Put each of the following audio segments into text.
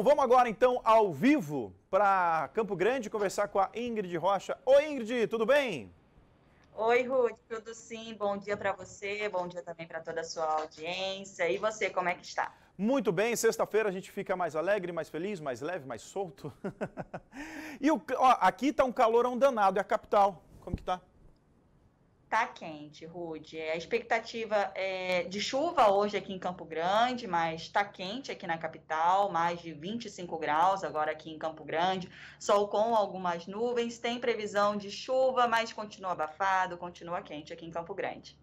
Vamos agora então ao vivo para Campo Grande conversar com a Ingrid Rocha. Oi Ingrid, tudo bem? Oi Ruth, tudo sim? Bom dia para você, bom dia também para toda a sua audiência. E você, como é que está? Muito bem, sexta-feira a gente fica mais alegre, mais feliz, mais leve, mais solto. e o, ó, aqui está um calorão danado, é a capital. Como que tá? Tá quente, Rude. A expectativa é de chuva hoje aqui em Campo Grande, mas tá quente aqui na capital, mais de 25 graus agora aqui em Campo Grande. Sol com algumas nuvens, tem previsão de chuva, mas continua abafado, continua quente aqui em Campo Grande.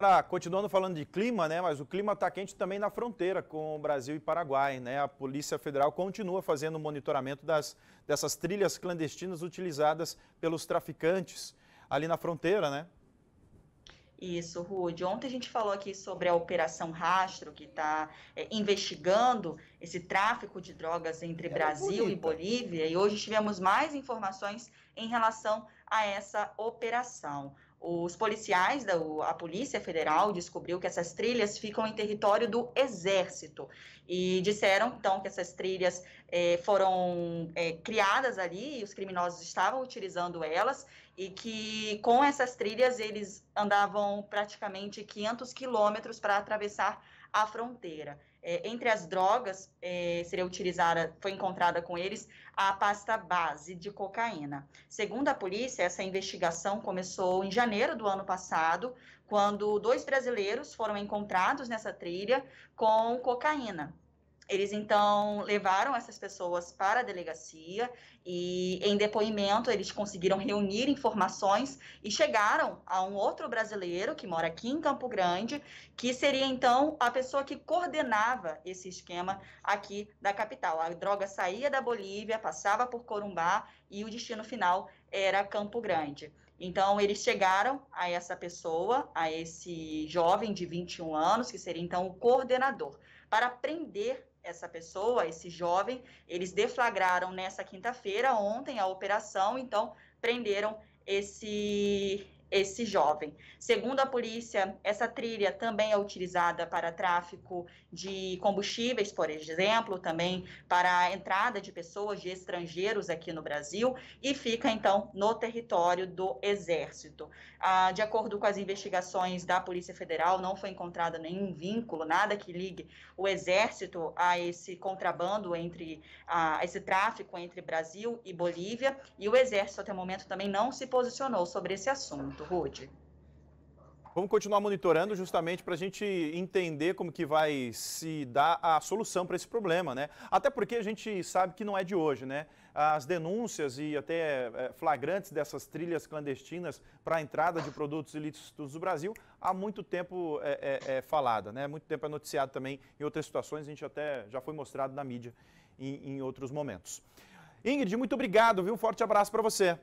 Ah, continuando falando de clima, né, mas o clima está quente também na fronteira com o Brasil e Paraguai. Né? A Polícia Federal continua fazendo monitoramento das, dessas trilhas clandestinas utilizadas pelos traficantes ali na fronteira, né? Isso, Rude. Ontem a gente falou aqui sobre a Operação Rastro, que está é, investigando esse tráfico de drogas entre é Brasil bonita. e Bolívia, e hoje tivemos mais informações em relação a essa operação. Os policiais da a Polícia Federal descobriu que essas trilhas ficam em território do Exército e disseram então que essas trilhas é, foram é, criadas ali e os criminosos estavam utilizando elas e que com essas trilhas eles andavam praticamente 500 quilômetros para atravessar a fronteira. É, entre as drogas, é, seria utilizada, foi encontrada com eles a pasta base de cocaína. Segundo a polícia, essa investigação começou em janeiro do ano passado, quando dois brasileiros foram encontrados nessa trilha com cocaína. Eles então levaram essas pessoas para a delegacia e, em depoimento, eles conseguiram reunir informações e chegaram a um outro brasileiro que mora aqui em Campo Grande, que seria então a pessoa que coordenava esse esquema aqui da capital. A droga saía da Bolívia, passava por Corumbá e o destino final era Campo Grande. Então, eles chegaram a essa pessoa, a esse jovem de 21 anos, que seria então o coordenador, para prender essa pessoa, esse jovem, eles deflagraram nessa quinta-feira, ontem, a operação, então prenderam esse esse jovem. Segundo a polícia, essa trilha também é utilizada para tráfico de combustíveis, por exemplo, também para a entrada de pessoas, de estrangeiros aqui no Brasil, e fica então no território do Exército. Ah, de acordo com as investigações da Polícia Federal, não foi encontrado nenhum vínculo, nada que ligue o Exército a esse contrabando entre a esse tráfico entre Brasil e Bolívia, e o Exército até o momento também não se posicionou sobre esse assunto. Rude. Vamos continuar monitorando justamente para a gente entender como que vai se dar a solução para esse problema, né? Até porque a gente sabe que não é de hoje, né? As denúncias e até é, flagrantes dessas trilhas clandestinas para a entrada de produtos ilícitos do Brasil há muito tempo é, é, é falada, né? Muito tempo é noticiado também em outras situações, a gente até já foi mostrado na mídia em, em outros momentos. Ingrid, muito obrigado, viu? Um forte abraço para você.